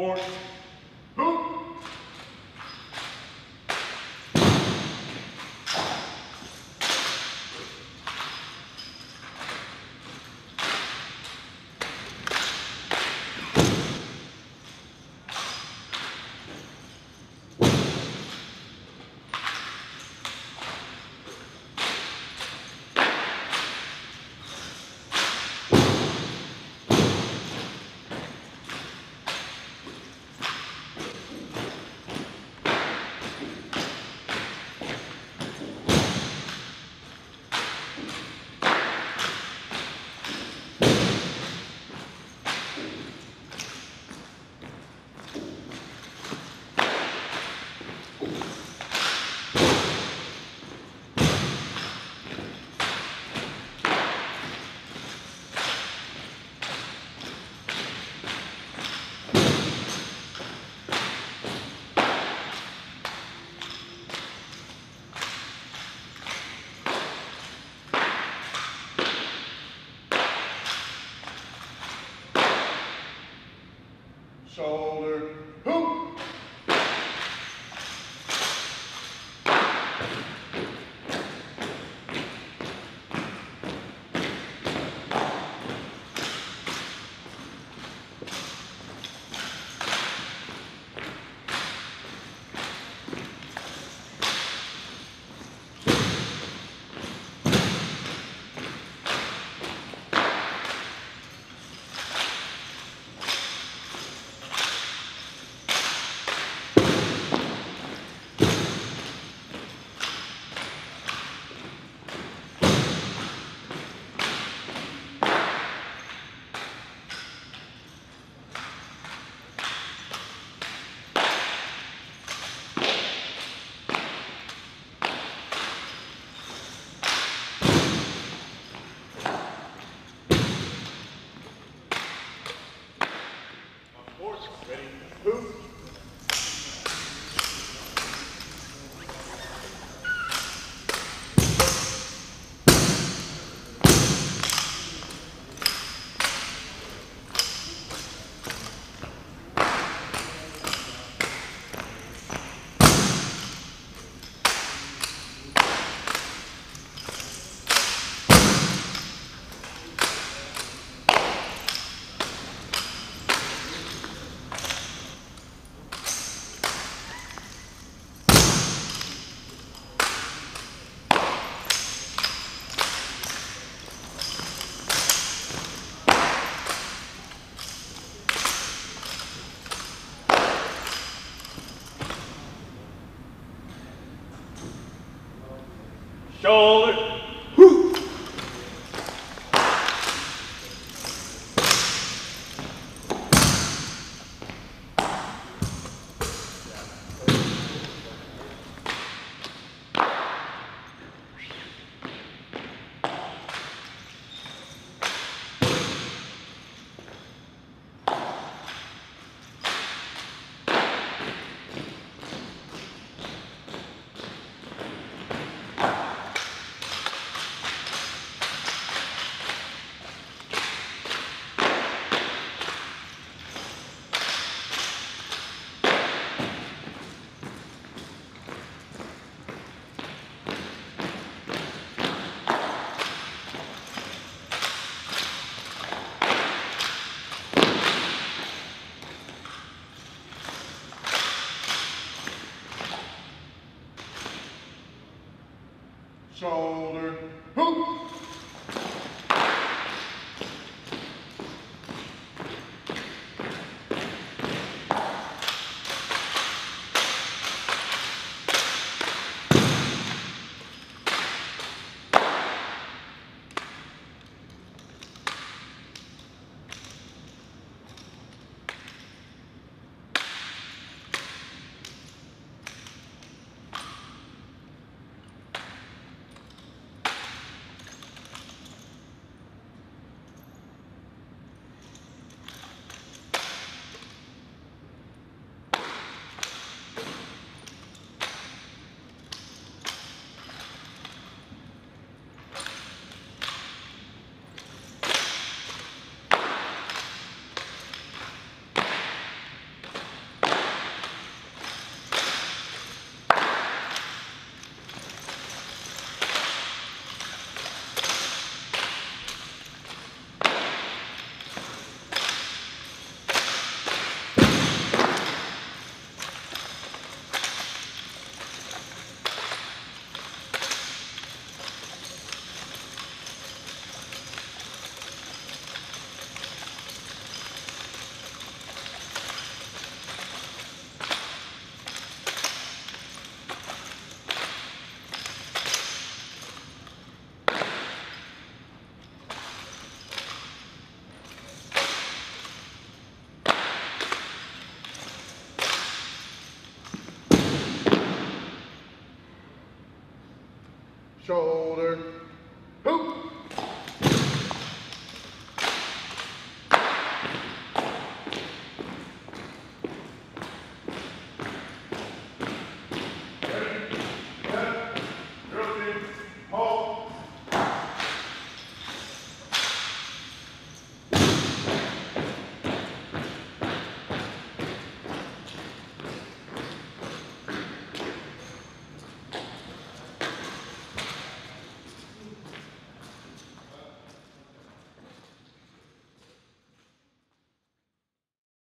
Force, hoop. Shoulder, hoop. Horse, ready, hoop. Shoulder, hoop. shoulder. Hoop!